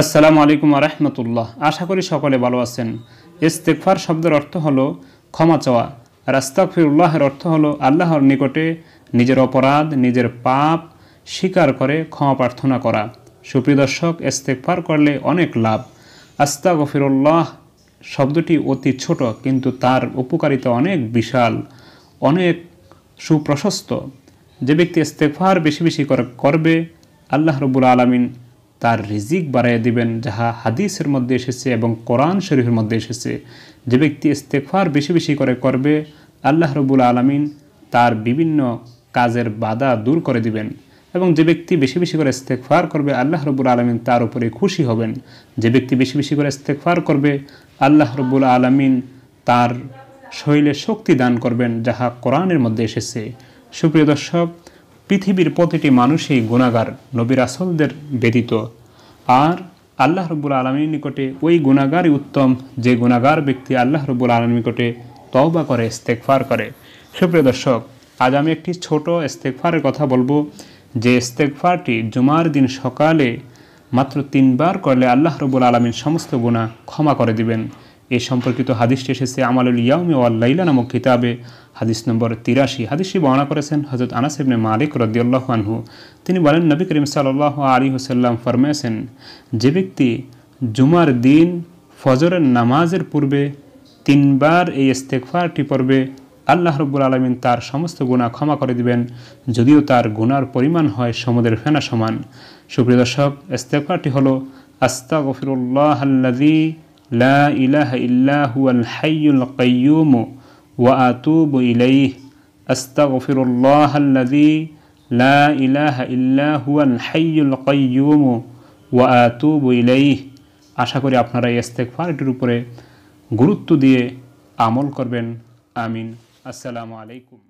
আসসালামু আলাইকুম রহমতুল্লাহ। আশা করি সকলে ভালো আছেন। ইস্তেকফার শব্দের অর্থ হলো ক্ষমা চাওয়া। আর আস্তাকফিরুল্লাহের অর্থ হলো আল্লাহর নিকটে নিজের অপরাধ, নিজের পাপ স্বীকার করে ক্ষমা প্রার্থনা করা। সুপ্রিয় দর্শক ইস্তেকফার করলে অনেক লাভ। আস্তাগফিরুল্লাহ শব্দটি অতি ছোট, কিন্তু তার উপকারিতা অনেক বিশাল, অনেক সুপ্রশস্ত। যে ব্যক্তি ইস্তেকফার বেশি বেশি করে করবে, আল্লাহ রবুল আলমিন তার রিজিক বাড়াইয়া দিবেন, যাহা হাদিসের মধ্যে এসেছে এবং কোরআন শরীফের মধ্যে এসেছে। যে ব্যক্তি ইস্তেকফার বেশি বেশি করে করবে, আল্লাহ রবুল আলমিন তার বিভিন্ন কাজের বাধা দূর করে দিবেন। এবং যে ব্যক্তি বেশি বেশি করে ইস্তেকফার করবে, আল্লাহ রবুল আলমিন তার উপরে খুশি হবেন। যে ব্যক্তি বেশি বেশি করে ইস্তেকফার করবে, আল্লাহ রবুল আলমিন তার শৈলে শক্তি দান করবেন, যাহা কোরআনের মধ্যে এসেছে। সুপ্রিয় দর্শক পৃথিবীর প্রতিটি মানুষই গুণাগার। নবীর আসলদের ব্যতীত। আর আল্লাহ রব্বুল আলমীর নিকটে ওই গুণাগারই উত্তম। যে গুণাগার ব্যক্তি আল্লাহ রব্বুল আলমীর নিকটে তওবা করে ইস্তেকফার করে। সুপ্রিয় দর্শক, আজ আমি একটি ছোট ইস্তেকফারের কথা বলব। যে ইস্তেকফারটি জুমার দিন সকালে মাত্র তিনবার করলে আল্লাহ রবুল আলমীর সমস্ত গুণা ক্ষমা করে দিবেন। এই সম্পর্কিত হাদিসটি এসেছে, আমালুল ইয়াউমি ওয়াল্লাইলা নামক কিতাবে। হাদিস নম্বর তিরাশি। হাদিসটি বর্ণনা করেছেন হজরত আনাস ইবনে মালিক রদিয়াল্লাহ আনহু। তিনি বলেন, নবী করিম সাল্লাহ আলী হুসাল্লাম ফরমেছেন যে ব্যক্তি জুমার দিন ফজরের নামাজের পূর্বে তিনবার এই ইস্তেকফারটি পড়বে, আল্লাহ রব্বুল আলমিন তার সমস্ত গুণা ক্ষমা করে দিবেন। যদিও তার গুনার পরিমাণ হয় সমুদ্রের ফেনা সমান। সুপ্রিয় দর্শক ইস্তেকফারটি হলো আস্তা গফিরুল্লাহ আল্লাদি لا إله إلا هو الحي القيوم وأتوب إليه أستغفر الله الذي لا إله إلا هو الحي القيوم وأتوب إليه আশা করি আপনারা এই ইস্তেকফারটির উপরে গুরুত্ব দিয়ে আমল করবেন আমিন আসসালামু আলাইকুম